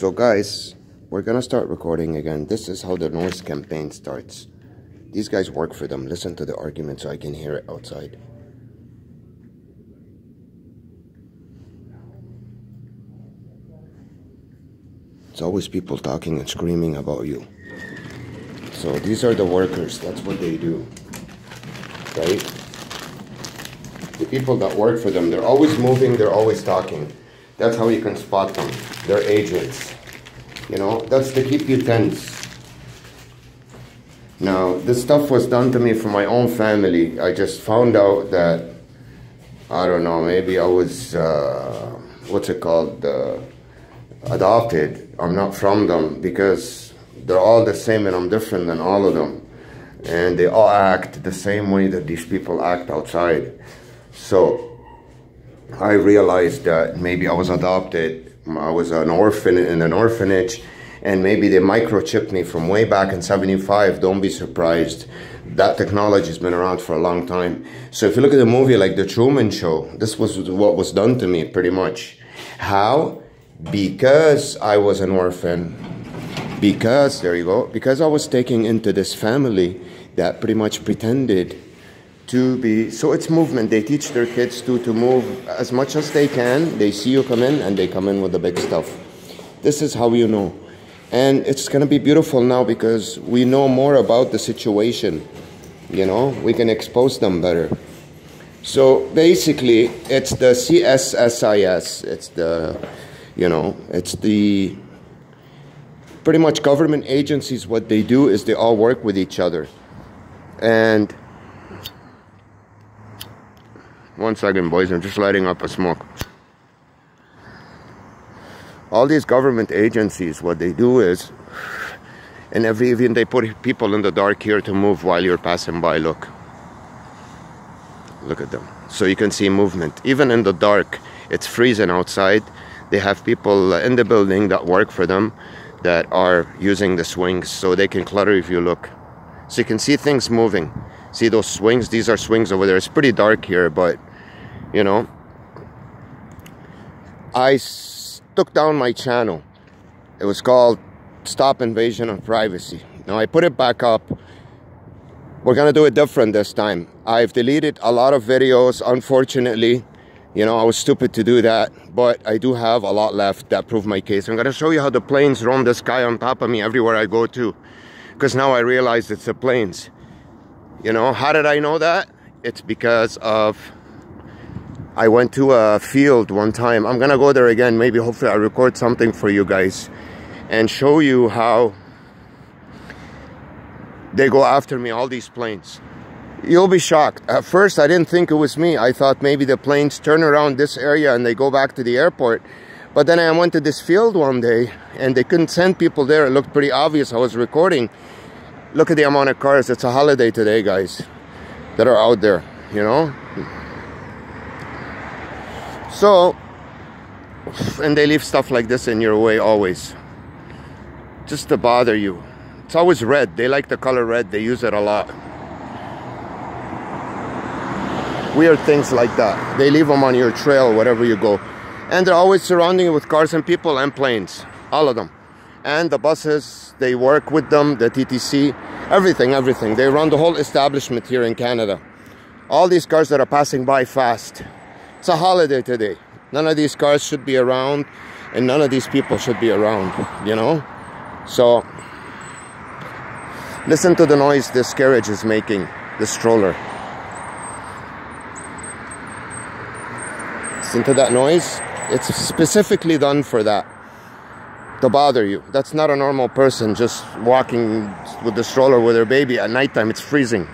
So guys, we're gonna start recording again. This is how the noise campaign starts. These guys work for them. Listen to the argument so I can hear it outside. It's always people talking and screaming about you. So these are the workers. That's what they do. Right? The people that work for them, they're always moving, they're always talking. That's how you can spot them. They're agents. You know, that's to keep you tense. Now, this stuff was done to me from my own family. I just found out that, I don't know, maybe I was, uh, what's it called, uh, adopted. I'm not from them because they're all the same and I'm different than all of them. And they all act the same way that these people act outside. So I realized that maybe I was adopted. I was an orphan in an orphanage and maybe they microchipped me from way back in 75 don't be surprised. That technology has been around for a long time. So if you look at a movie like the truman show this was what was done to me pretty much. How? Because i was an orphan. Because there you go because i was taken into this family that pretty much pretended to be so it's movement they teach their kids to to move as much as they can they see you come in and they come in with the big stuff this is how you know and it's going to be beautiful now because we know more about the situation. You know, we can expose them better. So basically, it's the CSIS. It's the, you know, it's the pretty much government agencies. What they do is they all work with each other. And one second, boys, I'm just lighting up a smoke all these government agencies, what they do is, and every even they put people in the dark here to move while you're passing by. Look, look at them. So you can see movement. Even in the dark, it's freezing outside. They have people in the building that work for them that are using the swings so they can clutter if you look. So you can see things moving. See those swings? These are swings over there. It's pretty dark here, but you know, I took down my channel. It was called Stop Invasion of Privacy. Now I put it back up. We're gonna do it different this time. I've deleted a lot of videos, unfortunately. You know, I was stupid to do that, but I do have a lot left that prove my case. I'm gonna show you how the planes roam the sky on top of me everywhere I go to. Because now I realize it's the planes. You know, how did I know that? It's because of I went to a field one time. I'm gonna go there again. Maybe hopefully I'll record something for you guys and show you how they go after me, all these planes. You'll be shocked. At first, I didn't think it was me. I thought maybe the planes turn around this area and they go back to the airport. But then I went to this field one day and they couldn't send people there. It looked pretty obvious I was recording. Look at the amount of cars. It's a holiday today, guys, that are out there, you know? So, and they leave stuff like this in your way always. Just to bother you. It's always red. They like the color red. They use it a lot. Weird things like that. They leave them on your trail wherever you go. And they're always surrounding you with cars and people and planes. All of them. And the buses, they work with them, the TTC, everything, everything. They run the whole establishment here in Canada. All these cars that are passing by fast. It's a holiday today. None of these cars should be around and none of these people should be around, you know? So, listen to the noise this carriage is making, the stroller. Listen to that noise. It's specifically done for that, to bother you. That's not a normal person just walking with the stroller with their baby at nighttime. It's freezing.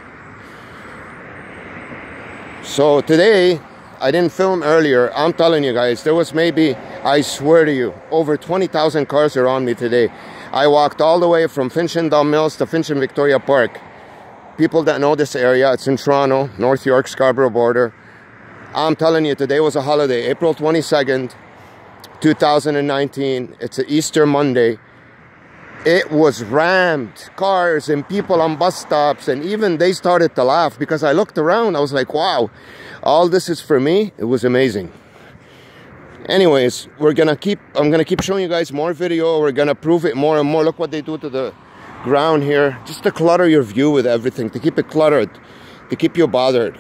So today, I didn't film earlier. I'm telling you guys, there was maybe, I swear to you, over 20,000 cars around me today. I walked all the way from Finch and Don Mills to Finch and Victoria Park. People that know this area, it's in Toronto, North York, Scarborough border. I'm telling you, today was a holiday, April 22nd, 2019. It's an Easter Monday. It was rammed, cars and people on bus stops, and even they started to laugh because I looked around. I was like, wow, all this is for me. It was amazing. anyways we're gonna keep i'm gonna keep showing you guys more video we're gonna prove it more and more look what they do to the ground here just to clutter your view with everything to keep it cluttered to keep you bothered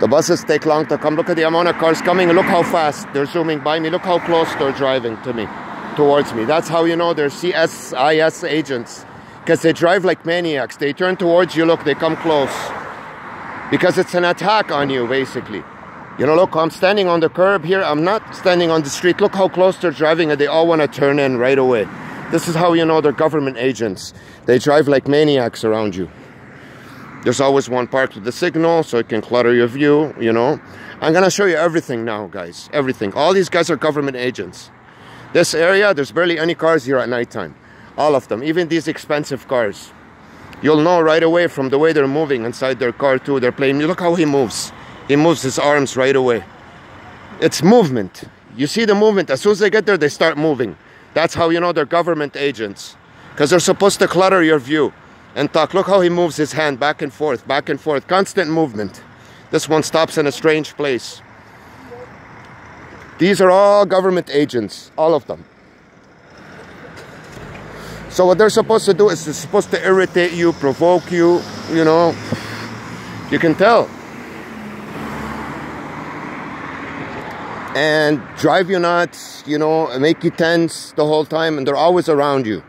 the buses take long to come. Look at the amount of cars coming. Look how fast. They're zooming by me. Look how close they're driving to me towards me. That's how you know they're csis agents because they drive like maniacs. They turn towards you. Look they come close because it's an attack on you basically. You know look i'm standing on the curb here. I'm not standing on the street. Look how close they're driving and they all want to turn in right away. This is how you know they're government agents. They drive like maniacs around you there's always one parked with the signal so it can clutter your view you know i'm gonna show you everything now guys everything all these guys are government agents this area there's barely any cars here at nighttime all of them even these expensive cars You'll know right away from the way they're moving inside their car too. They're playing. Look how he moves. He moves his arms right away. It's movement. You see the movement. As soon as they get there, they start moving. That's how you know they're government agents. Because they're supposed to clutter your view and talk. Look how he moves his hand back and forth, back and forth. Constant movement. This one stops in a strange place. These are all government agents, all of them. So what they're supposed to do is they're supposed to irritate you, provoke you, you know. You can tell. And drive you nuts, you know, make you tense the whole time, and they're always around you.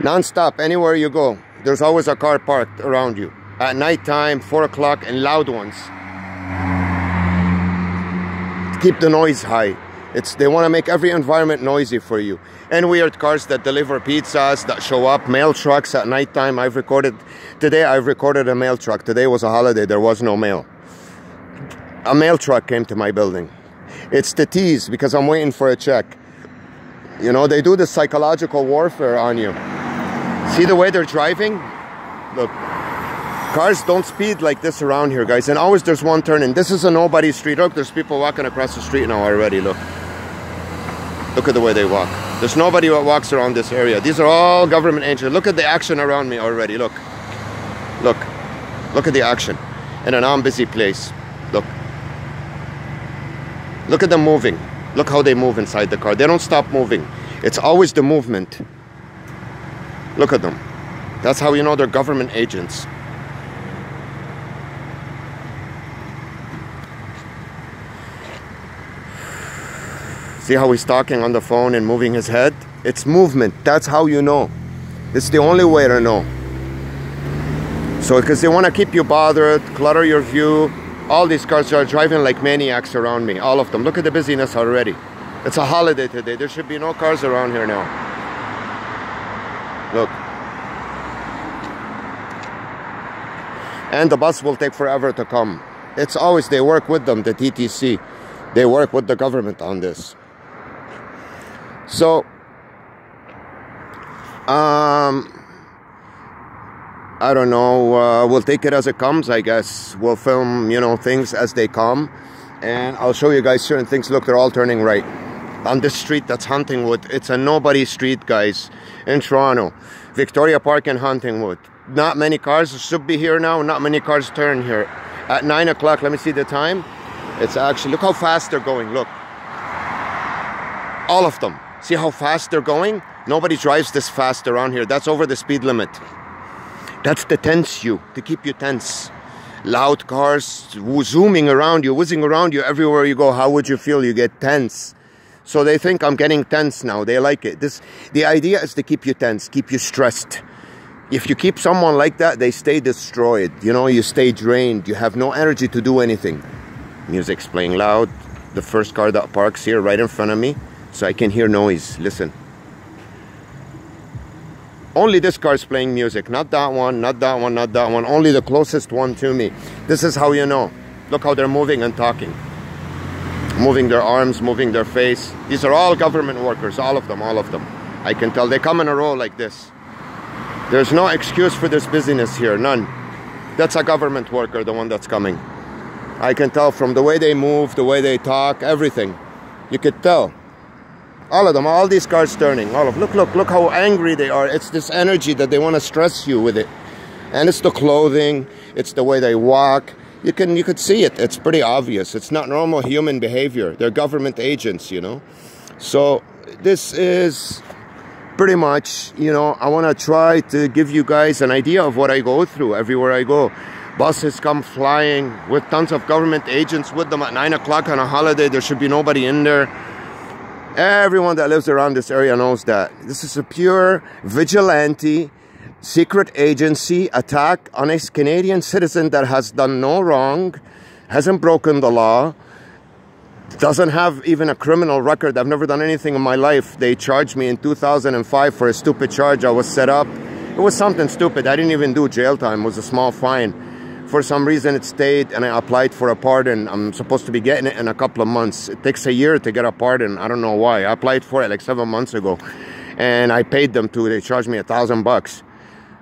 Non-stop, anywhere you go, there's always a car parked around you. At nighttime, 4 o'clock, and loud ones keep the noise high. It's they want to make every environment noisy for you. And weird cars that deliver pizzas that show up, mail trucks at nighttime. I've recorded today. I've recorded a mail truck. Today was a holiday. There was no mail. A mail truck came to my building. It's the tease because I'm waiting for a check. You know they do the psychological warfare on you. See the way they're driving? Look. Cars don't speed like this around here, guys. And always there's one turning. This is a nobody street. Look, there's people walking across the street now already. Look. Look at the way they walk. There's nobody that walks around this area. These are all government agents. Look at the action around me already. Look. Look. Look at the action. In an busy place. Look. Look at them moving. Look how they move inside the car. They don't stop moving. It's always the movement. Look at them. That's how you know they're government agents. See how he's talking on the phone and moving his head? It's movement. That's how you know. It's the only way to know. So, because they want to keep you bothered, clutter your view. All these cars are driving like maniacs around me. All of them. Look at the busyness already. It's a holiday today. There should be no cars around here now. Look. And the bus will take forever to come. It's always, they work with them, the TTC. They work with the government on this. So, um, I don't know. Uh, we'll take it as it comes, I guess. We'll film, you know, things as they come. And I'll show you guys certain things. Look, they're all turning right. On this street, that's Huntingwood. It's a nobody street, guys, in Toronto. Victoria Park and Huntingwood. Not many cars should be here now. Not many cars turn here. At 9 o'clock, let me see the time. It's actually, look how fast they're going. Look. All of them. See how fast they're going? Nobody drives this fast around here. That's over the speed limit. That's to tense you, to keep you tense. Loud cars zooming around you, whizzing around you everywhere you go. How would you feel? You get tense. So they think I'm getting tense now. They like it. This, the idea is to keep you tense, keep you stressed. If you keep someone like that, they stay destroyed. You know, you stay drained. You have no energy to do anything. Music's playing loud. The first car that parks here right in front of me so I can hear noise. Listen. Only this car is playing music, not that one, not that one, not that one. Only the closest one to me. This is how you know. Look how they're moving and talking. Moving their arms, moving their face. These are all government workers, all of them, all of them. I can tell they come in a row like this. There's no excuse for this busyness here, none. That's a government worker, the one that's coming. I can tell from the way they move, the way they talk, everything. You could tell All of them, all these cars turning, all of look, look, look how angry they are. It's this energy that they want to stress you with it. And it's the clothing, it's the way they walk. You can you could see it. It's pretty obvious. It's not normal human behavior. They're government agents, you know. So this is pretty much, you know, I want to try to give you guys an idea of what I go through everywhere I go. Buses come flying with tons of government agents with them at 9 o'clock on a holiday. There should be nobody in there. Everyone that lives around this area knows that. This is a pure vigilante secret agency attack on a Canadian citizen that has done no wrong, hasn't broken the law, doesn't have even a criminal record. I've never done anything in my life. They charged me in 2005 for a stupid charge I was set up. It was something stupid. I didn't even do jail time. It was a small fine for some reason it stayed and I applied for a pardon. I'm supposed to be getting it in a couple of months. It takes a year to get a pardon. I don't know why. I applied for it like seven months ago and I paid them to. They charged me a thousand bucks.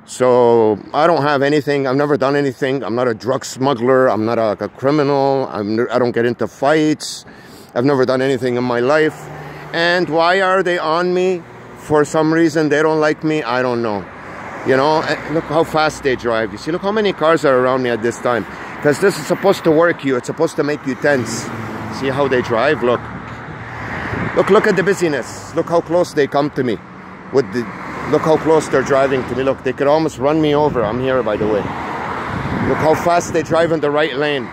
So I don't have anything. I've never done anything. I'm not a drug smuggler. I'm not a, a criminal. I'm, I don't get into fights. I've never done anything in my life. And why are they on me? For some reason, they don't like me. I don't know. You know, eh, look how fast they drive. You see, look how many cars are around me at this time. Because this is supposed to work you. It's supposed to make you tense. See how they drive? Look. Look, look at the busyness. Look how close they come to me. With the, look how close they're driving to me. Look, they could almost run me over. I'm here, by the way. Look how fast they drive in the right lane.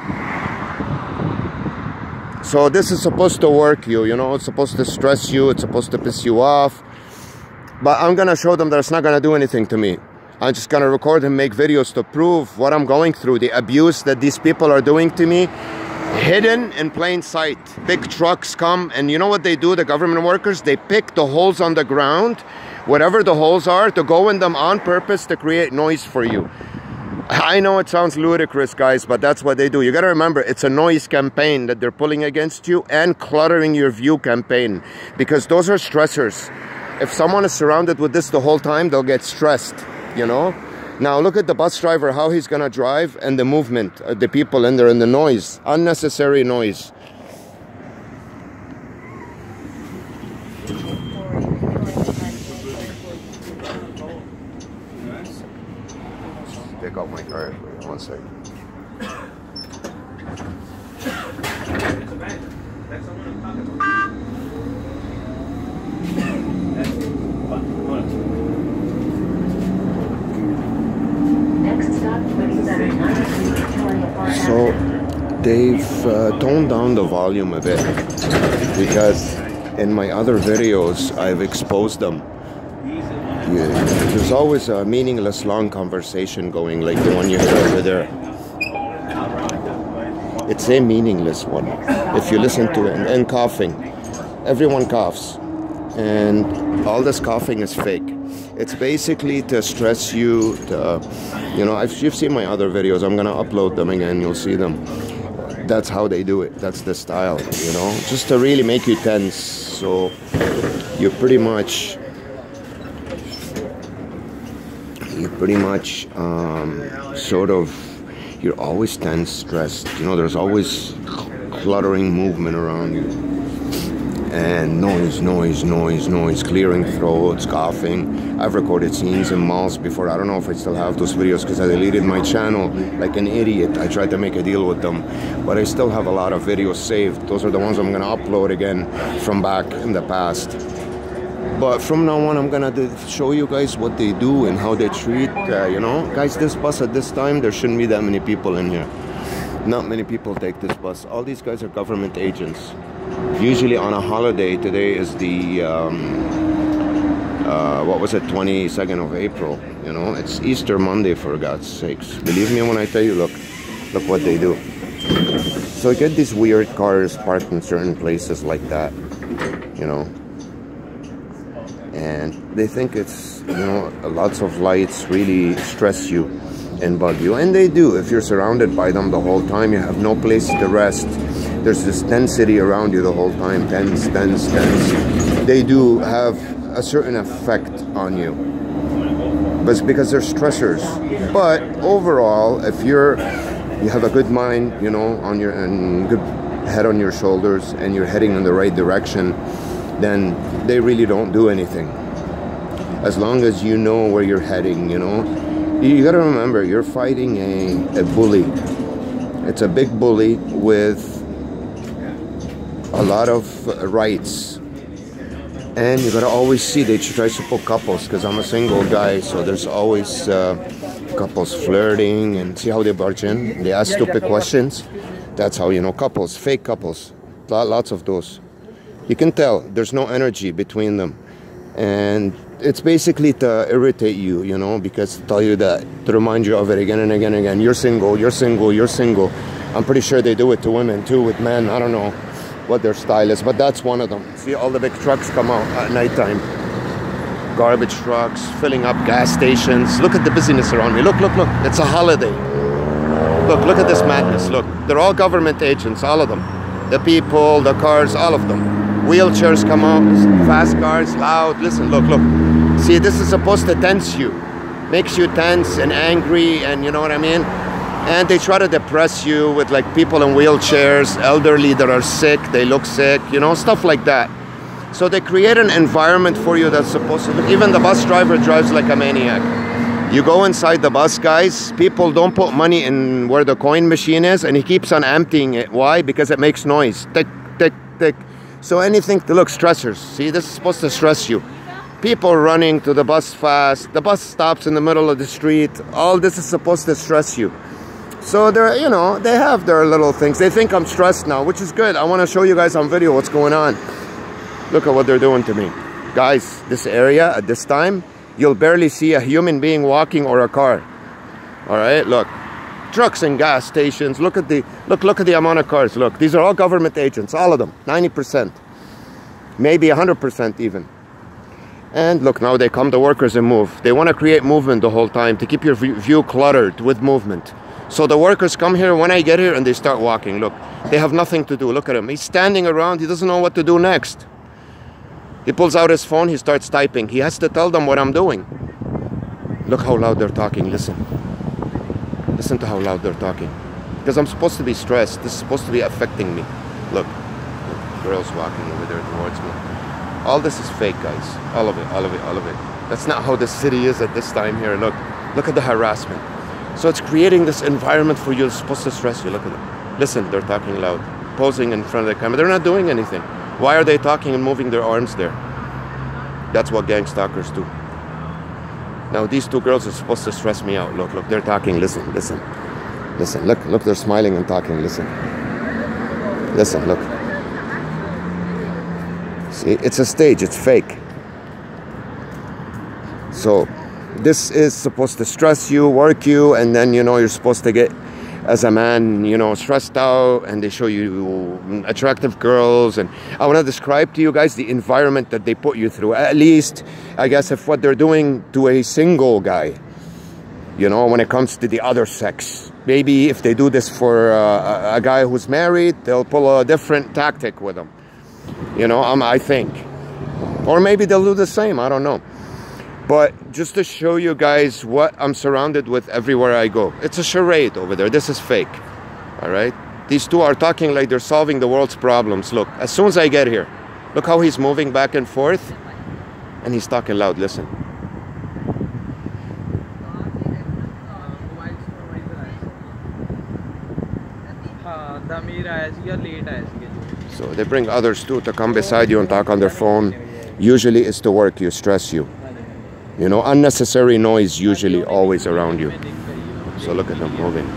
So this is supposed to work you, you know, it's supposed to stress you, it's supposed to piss you off. But I'm gonna show them that it's not gonna do anything to me. I'm just gonna record and make videos to prove what I'm going through, the abuse that these people are doing to me, hidden in plain sight. Big trucks come, and you know what they do, the government workers? They pick the holes on the ground, whatever the holes are, to go in them on purpose to create noise for you. I know it sounds ludicrous, guys, but that's what they do. You gotta remember, it's a noise campaign that they're pulling against you and cluttering your view campaign because those are stressors if someone is surrounded with this the whole time, they'll get stressed, you know? Now look at the bus driver, how he's gonna drive and the movement, uh, the people in there and the noise, unnecessary noise. Pick up my car, one second. So they've uh, toned down the volume a bit because in my other videos I've exposed them. There's always a meaningless long conversation going like the one you heard over there. It's a meaningless one if you listen to it and, and coughing. Everyone coughs and all this coughing is fake. It's basically to stress you, to, you know, if you've seen my other videos, I'm gonna upload them again, you'll see them. That's how they do it, that's the style, you know, just to really make you tense. So you pretty much, you pretty much um, sort of, you're always tense, stressed, you know, there's always cluttering movement around you and noise, noise, noise, noise, clearing throats, coughing. I've recorded scenes in malls before. I don't know if I still have those videos because I deleted my channel like an idiot. I tried to make a deal with them, but I still have a lot of videos saved. Those are the ones I'm gonna upload again from back in the past. But from now on, I'm gonna show you guys what they do and how they treat. Uh, you know, guys, this bus at this time there shouldn't be that many people in here. Not many people take this bus. All these guys are government agents usually on a holiday. Today is the um, uh, what was it, 22nd of April. You know, it's Easter Monday for God's sakes. Believe me when I tell you, look, look what they do. So you get these weird cars parked in certain places like that, you know, and they think it's you know lots of lights really stress you and bug you, and they do. If you're surrounded by them the whole time, you have no place to rest there's this density around you the whole time tense tense tense they do have a certain effect on you but it's because they're stressors but overall if you're you have a good mind you know on your and good head on your shoulders and you're heading in the right direction then they really don't do anything. As long as you know where you're heading, you know. You gotta remember, you're fighting a, a bully. It's a big bully with a lot of rights. And you gotta always see, they try to put couples, because I'm a single guy, so there's always uh, couples flirting and see how they barge in. They ask stupid questions. That's how you know couples, fake couples. Lots of those. You can tell there's no energy between them. And it's basically to irritate you, you know, because to tell you that, to remind you of it again and again and again. You're single, you're single, you're single. I'm pretty sure they do it to women too, with men. I don't know what their style is, but that's one of them. See all the big trucks come out at nighttime. Garbage trucks, filling up gas stations. Look at the busyness around me. Look, look, look. It's a holiday. Look, look at this madness. Look, they're all government agents, all of them. The people, the cars, all of them. Wheelchairs come out, fast cars, loud. Listen, look, look. See, this is supposed to tense you. Makes you tense and angry, and you know what I mean? and they try to depress you with like people in wheelchairs, elderly that are sick, they look sick, you know, stuff like that. So they create an environment for you that's supposed to, even the bus driver drives like a maniac. You go inside the bus, guys, people don't put money in where the coin machine is, and he keeps on emptying it. Why? Because it makes noise. Tick, tick, tick. So anything to look stressors. See, this is supposed to stress you. People running to the bus fast, the bus stops in the middle of the street. All this is supposed to stress you. So they're, you know, they have their little things. They think I'm stressed now, which is good. I want to show you guys on video what's going on. Look at what they're doing to me. Guys, this area at this time, you'll barely see a human being walking or a car. All right, look. Trucks and gas stations. Look at the look look at the amount of cars. Look, these are all government agents, all of them. 90%. Maybe 100% even. And look, now they come the workers and move. They want to create movement the whole time to keep your view cluttered with movement. So the workers come here when I get here and they start walking. Look, they have nothing to do. Look at him. He's standing around. He doesn't know what to do next. He pulls out his phone. He starts typing. He has to tell them what I'm doing. Look how loud they're talking. Listen. Listen to how loud they're talking. Because I'm supposed to be stressed. This is supposed to be affecting me. Look. Look. Girls walking over there towards me. All this is fake, guys. All of it. All of it. All of it. That's not how the city is at this time here. Look. Look at the harassment. So it's creating this environment for you it's supposed to stress you. Look at them. Listen, they're talking loud, posing in front of the camera. They're not doing anything. Why are they talking and moving their arms there? That's what gang stalkers do. Now these two girls are supposed to stress me out. Look, look, they're talking. Listen, listen, listen. Look, look, they're smiling and talking. Listen, listen, look. See, it's a stage. It's fake. So this is supposed to stress you, work you, and then you know you're supposed to get as a man, you know, stressed out, and they show you attractive girls. And I want to describe to you guys the environment that they put you through. At least, I guess, if what they're doing to a single guy, you know, when it comes to the other sex. Maybe if they do this for uh, a guy who's married, they'll pull a different tactic with him. You know, um, I think. Or maybe they'll do the same. I don't know. But just to show you guys what I'm surrounded with everywhere I go. It's a charade over there. This is fake. All right? These two are talking like they're solving the world's problems. Look, as soon as I get here, look how he's moving back and forth. And he's talking loud. Listen. So they bring others too to come beside you and talk on their phone. Usually it's to work you, stress you. You know, unnecessary noise usually always around you. So look at them moving.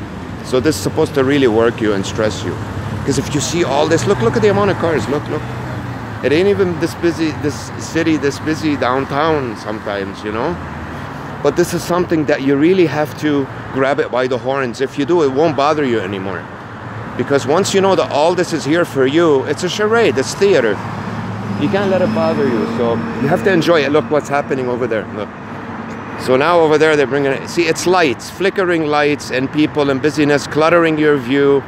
So this is supposed to really work you and stress you. Because if you see all this, look, look at the amount of cars. Look, look. It ain't even this busy, this city, this busy downtown sometimes, you know. But this is something that you really have to grab it by the horns. If you do, it won't bother you anymore. Because once you know that all this is here for you, it's a charade, it's theater. You can't let it bother you. So you have to enjoy it. Look what's happening over there. Look. So now over there they're bringing it. See, it's lights, flickering lights, and people and busyness cluttering your view.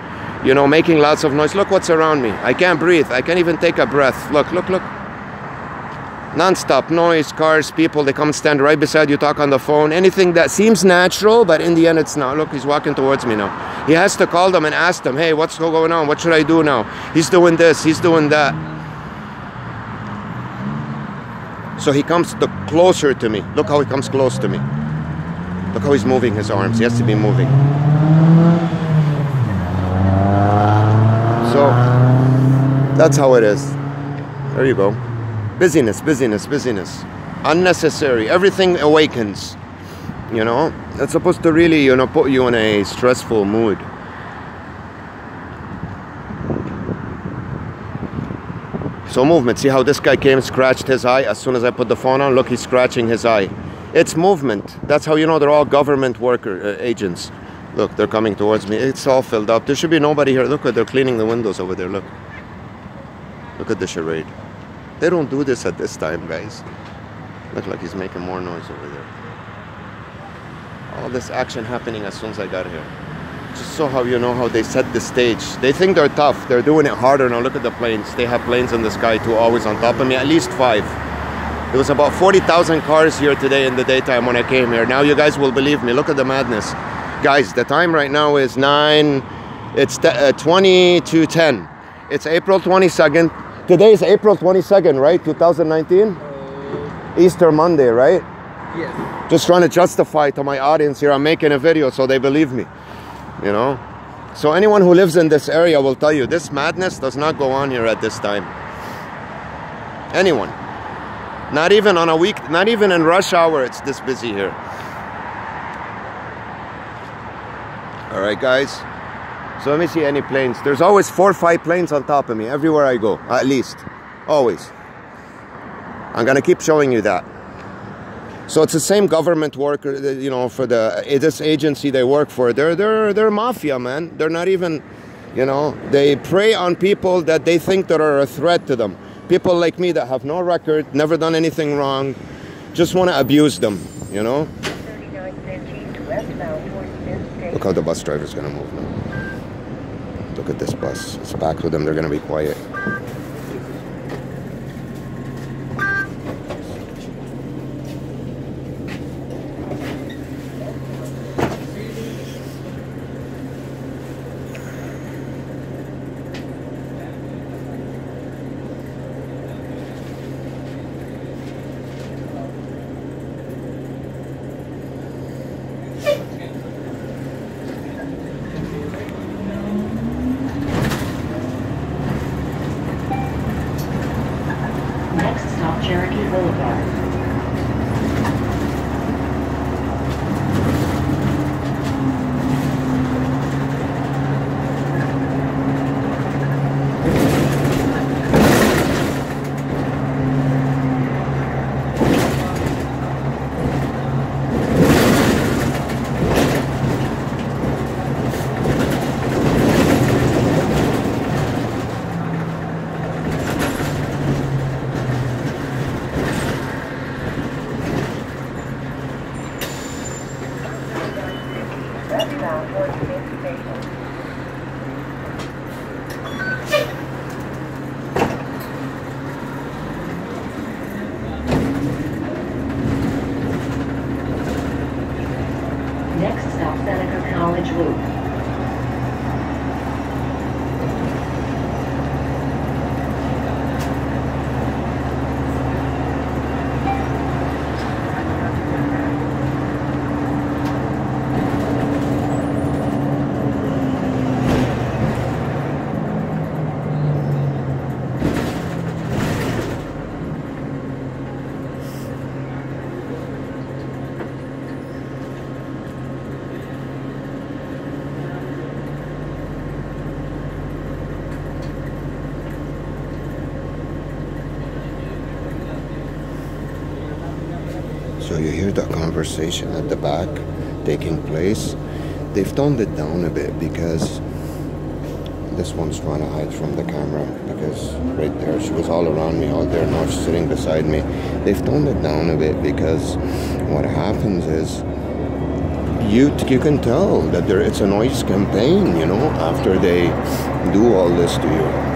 You know, making lots of noise. Look what's around me. I can't breathe. I can't even take a breath. Look, look, look. Non-stop noise, cars, people. They come and stand right beside you, talk on the phone. Anything that seems natural, but in the end it's not. Look, he's walking towards me now. He has to call them and ask them, "Hey, what's going on? What should I do now?" He's doing this. He's doing that. So he comes the closer to me. Look how he comes close to me. Look how he's moving his arms. He has to be moving. So that's how it is. There you go. Busyness, busyness, busyness. Unnecessary. Everything awakens. You know, it's supposed to really, you know, put you in a stressful mood. So movement. See how this guy came scratched his eye as soon as I put the phone on? Look, he's scratching his eye. It's movement. That's how you know they're all government worker uh, agents. Look, they're coming towards me. It's all filled up. There should be nobody here. Look, they're cleaning the windows over there. Look. Look at the charade. They don't do this at this time, guys. Look like he's making more noise over there. All this action happening as soon as I got here. Just so how you know how they set the stage. They think they're tough. They're doing it harder. Now look at the planes. They have planes in the sky too, always on top of me. At least five. There was about 40,000 cars here today in the daytime when I came here. Now you guys will believe me. Look at the madness. Guys, the time right now is 9, it's uh, 20 to 10. It's April 22nd. Today is April 22nd, right? 2019? Uh, Easter Monday, right? Yes. Just trying to justify to my audience here. I'm making a video so they believe me you know? So anyone who lives in this area will tell you this madness does not go on here at this time. Anyone. Not even on a week not even in rush hour it's this busy here. All right guys. So let me see any planes. There's always four or five planes on top of me everywhere i go at least. Always. I'm gonna keep showing you that so it's the same government worker, uh, you know, for the uh, this agency they work for. They're they're they're mafia, man. They're not even, you know, they prey on people that they think that are a threat to them. People like me that have no record, never done anything wrong, just want to abuse them, you know. Look how the bus driver's gonna move now. Look at this bus. It's packed with them. They're gonna be quiet. Hear that conversation at the back taking place. They've toned it down a bit because this one's trying to hide from the camera because right there she was all around me all there now she's sitting beside me they've toned it down a bit because what happens is you you can tell that there it's a noise campaign you know after they do all this to you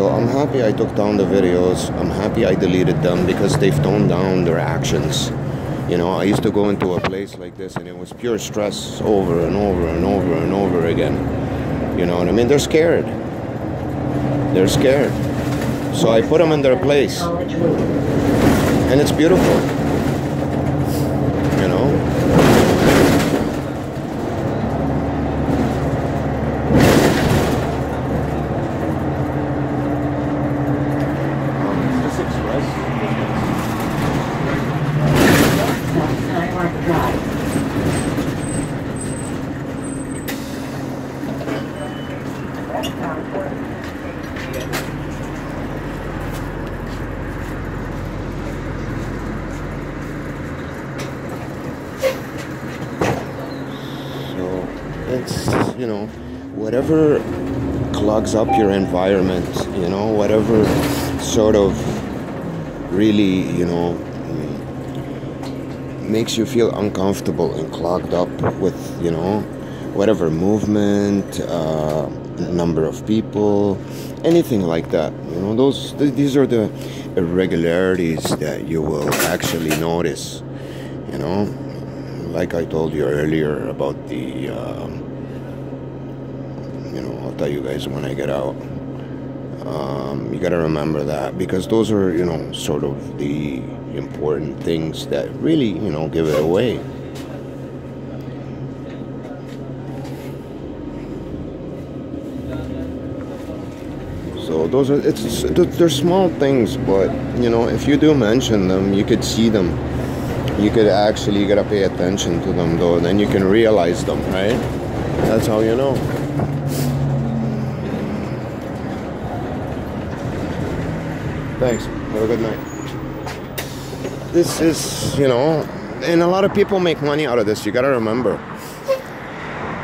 So I'm happy I took down the videos. I'm happy I deleted them because they've toned down their actions. You know, I used to go into a place like this and it was pure stress over and over and over and over again. You know what I mean? They're scared. They're scared. So I put them in their place. And it's beautiful. You know? Um, this express Skylark Drive. So it's, you know, whatever up your environment, you know, whatever sort of really, you know, makes you feel uncomfortable and clogged up with, you know, whatever movement, uh, number of people, anything like that. You know, those th- these are the irregularities that you will actually notice. You know, like I told you earlier about the, um, tell you guys when I get out. Um, you got to remember that because those are, you know, sort of the important things that really, you know, give it away. So those are it's they're small things, but you know, if you do mention them, you could see them you could actually gotta pay attention to them though then you can realize them right that's how you know thanks. Have a good night. This is you know and a lot of people make money out of this. You gotta remember.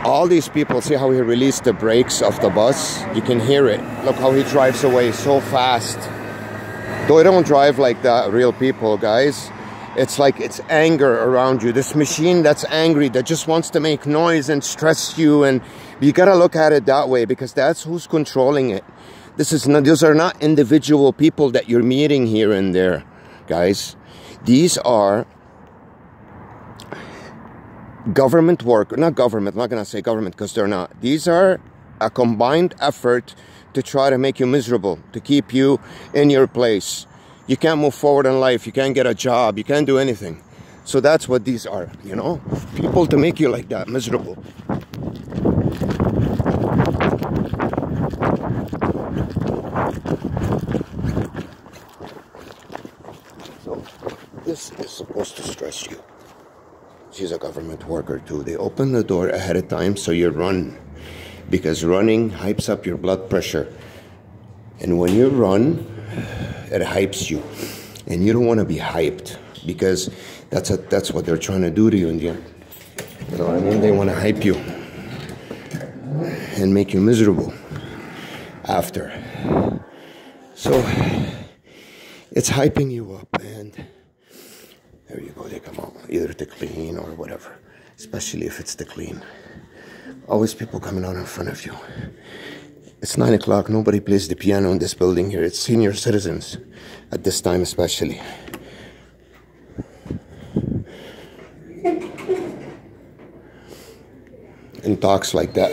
All these people see how he released the brakes of the bus? You can hear it. Look how he drives away so fast. Though I don't drive like that real people guys. It's like it's anger around you. This machine that's angry that just wants to make noise and stress you and you got to look at it that way because that's who's controlling it this is not these are not individual people that you're meeting here and there guys. These are government work not government I'm not going to say government because they're not. These are a combined effort to try to make you miserable to keep you in your place. You can't move forward in life you can't get a job you can't do anything. So that's what these are you know? People to make you like that miserable so this is supposed to stress you. She's a government worker too. They open the door ahead of time so you run because running hypes up your blood pressure. And when you run it hypes you. And you don't want to be hyped because that's a, that's what they're trying to do to you in the end you know what i mean? They want to hype you and make you miserable after so it's hyping you up and there you go they come out either to clean or whatever especially if it's to clean always people coming out in front of you it's nine o'clock. Nobody plays the piano in this building here. It's senior citizens at this time, especially. And talks like that.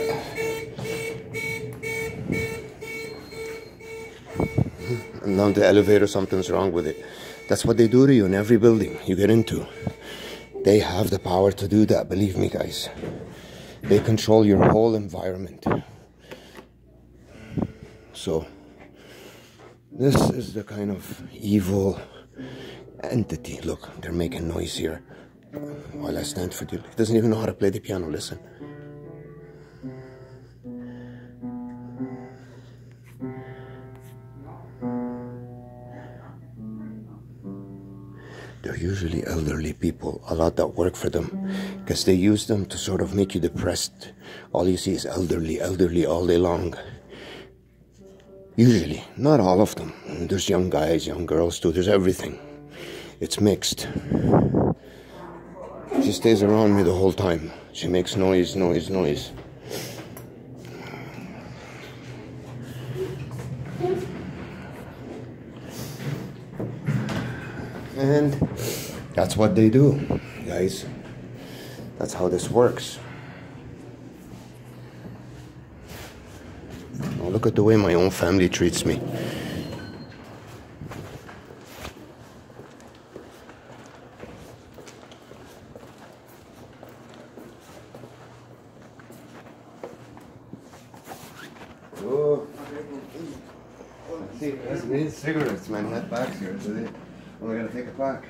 And now the elevator, something's wrong with it. That's what they do to you in every building you get into. They have the power to do that, believe me, guys. They control your whole environment. So, this is the kind of evil entity. Look, they're making noise here while I stand for you. He doesn't even know how to play the piano. Listen. Usually elderly people, a lot that work for them, because they use them to sort of make you depressed. All you see is elderly, elderly all day long. Usually, not all of them. There's young guys, young girls too. There's everything. It's mixed. She stays around me the whole time. She makes noise, noise, noise. And that's what they do, guys. That's how this works. Oh, look at the way my own family treats me. Oh, see, that's me cigarettes, man. Head back here, so they, am I gonna take it back?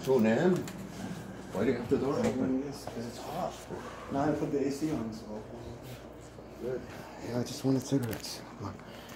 So now, do you have the door open? Because it's hot. Now I put the AC on, so. Good. Yeah, I just wanted cigarettes. Come on.